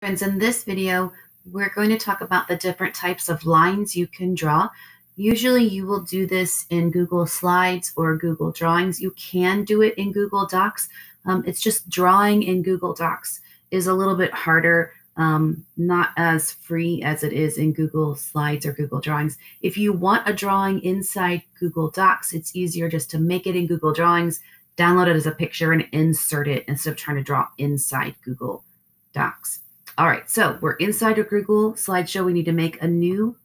Friends, in this video, we're going to talk about the different types of lines you can draw. Usually you will do this in Google Slides or Google Drawings. You can do it in Google Docs. Um, it's just drawing in Google Docs is a little bit harder, um, not as free as it is in Google Slides or Google Drawings. If you want a drawing inside Google Docs, it's easier just to make it in Google Drawings, download it as a picture, and insert it instead of trying to draw inside Google Docs. All right, so we're inside of Google slideshow. We need to make a new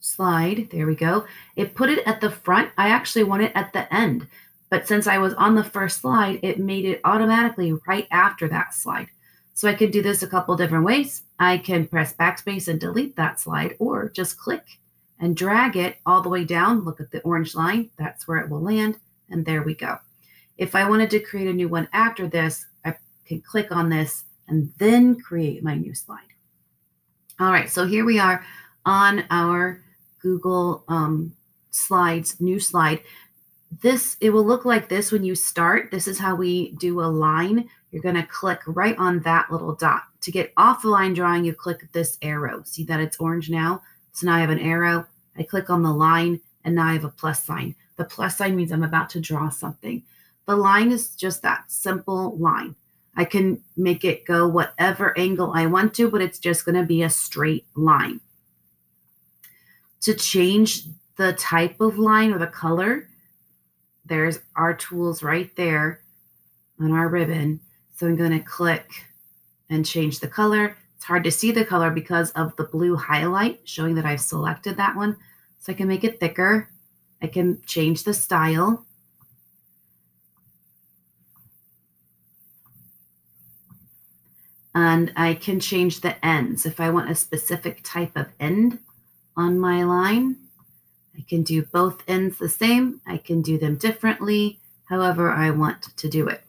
slide. There we go. It put it at the front. I actually want it at the end. But since I was on the first slide, it made it automatically right after that slide. So I can do this a couple different ways. I can press backspace and delete that slide or just click and drag it all the way down. Look at the orange line. That's where it will land. And there we go. If I wanted to create a new one after this, I can click on this and then create my new slide. All right, so here we are on our Google um, Slides, new slide. This, it will look like this when you start. This is how we do a line. You're gonna click right on that little dot. To get off the line drawing, you click this arrow. See that it's orange now? So now I have an arrow. I click on the line and now I have a plus sign. The plus sign means I'm about to draw something. The line is just that simple line. I can make it go whatever angle I want to, but it's just going to be a straight line. To change the type of line or the color, there's our tools right there on our ribbon. So I'm going to click and change the color. It's hard to see the color because of the blue highlight showing that I've selected that one. So I can make it thicker. I can change the style. And I can change the ends. If I want a specific type of end on my line, I can do both ends the same. I can do them differently, however I want to do it.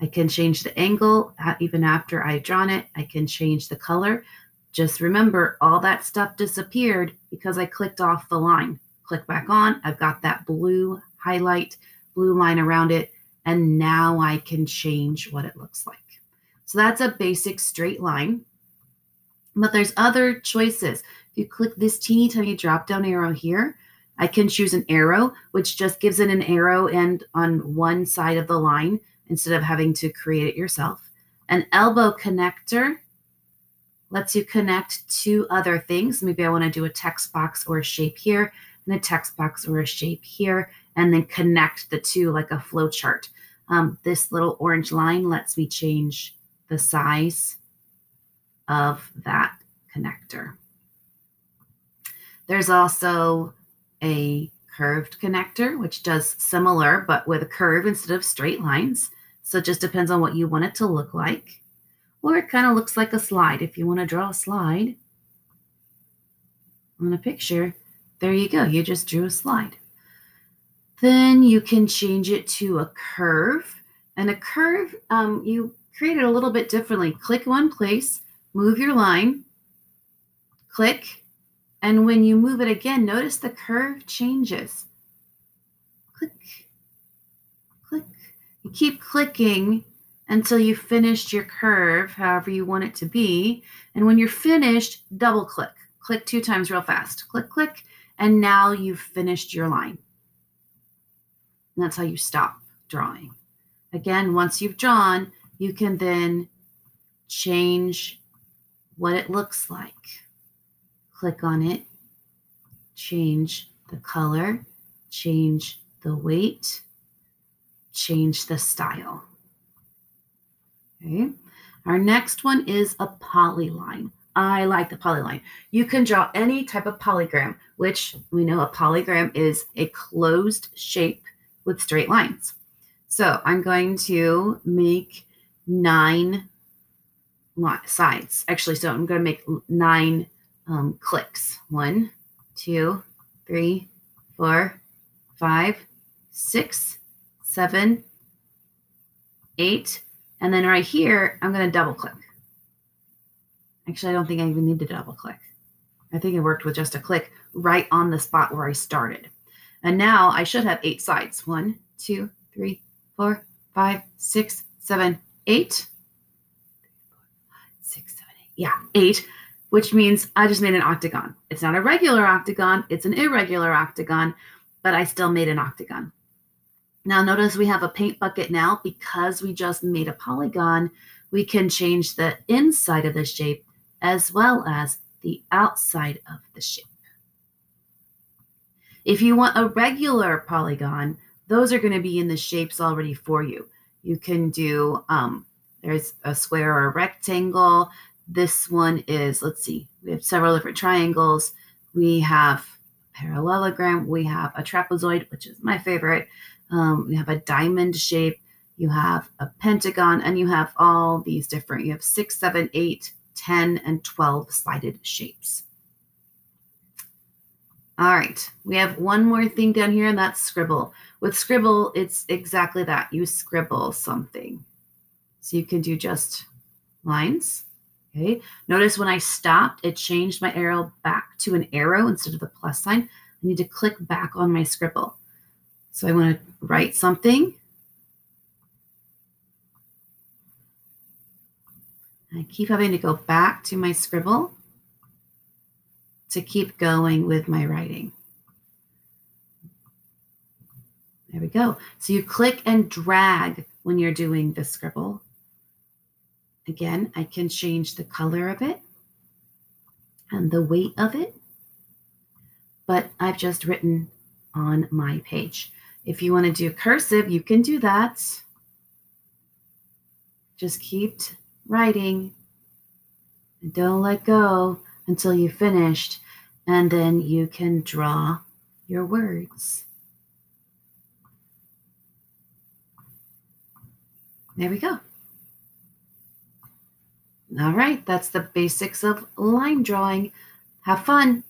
I can change the angle uh, even after I've drawn it. I can change the color. Just remember, all that stuff disappeared because I clicked off the line. Click back on, I've got that blue highlight, blue line around it, and now I can change what it looks like. So that's a basic straight line. But there's other choices. If you click this teeny tiny drop down arrow here, I can choose an arrow, which just gives it an arrow and on one side of the line instead of having to create it yourself. An elbow connector lets you connect two other things. Maybe I want to do a text box or a shape here and a text box or a shape here, and then connect the two like a flow chart. Um, this little orange line lets me change the size of that connector. There's also a curved connector, which does similar, but with a curve instead of straight lines. So it just depends on what you want it to look like. Or it kind of looks like a slide. If you want to draw a slide on a picture, there you go. You just drew a slide. Then you can change it to a curve. And a curve, um, you create it a little bit differently. Click one place, move your line, click, and when you move it again, notice the curve changes. Click, click. You keep clicking until you finished your curve, however you want it to be. And when you're finished, double click. Click two times real fast. Click, click, and now you've finished your line. And that's how you stop drawing. Again, once you've drawn, you can then change what it looks like. Click on it, change the color, change the weight, change the style. Okay. Our next one is a polyline. I like the polyline. You can draw any type of polygram, which we know a polygram is a closed shape with straight lines. So I'm going to make nine sides. Actually, so I'm going to make nine um, clicks. One, two, three, four, five, six, seven, eight. And then right here, I'm going to double click. Actually, I don't think I even need to double click. I think it worked with just a click right on the spot where I started. And now I should have eight sides. One, two, three, four, five, six, seven, eight, six, seven, eight. Yeah, eight, which means I just made an octagon. It's not a regular octagon, it's an irregular octagon, but I still made an octagon. Now notice we have a paint bucket now because we just made a polygon, we can change the inside of the shape as well as the outside of the shape. If you want a regular polygon, those are going to be in the shapes already for you. You can do, um, there's a square or a rectangle. This one is, let's see, we have several different triangles. We have a parallelogram. We have a trapezoid, which is my favorite. Um, we have a diamond shape. You have a pentagon, and you have all these different, you have six, seven, eight, 10, and 12 sided shapes. All right, we have one more thing down here, and that's scribble. With scribble, it's exactly that. You scribble something. So you can do just lines. Okay. Notice when I stopped, it changed my arrow back to an arrow instead of the plus sign. I need to click back on my scribble. So I want to write something. I keep having to go back to my scribble to keep going with my writing. There we go. So you click and drag when you're doing the scribble. Again, I can change the color of it and the weight of it, but I've just written on my page. If you want to do cursive, you can do that. Just keep writing and don't let go until you finished, and then you can draw your words. There we go. All right, that's the basics of line drawing. Have fun.